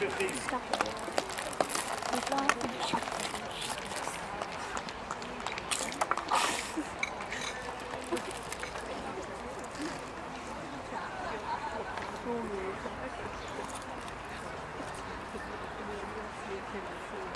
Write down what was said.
15. Stop it.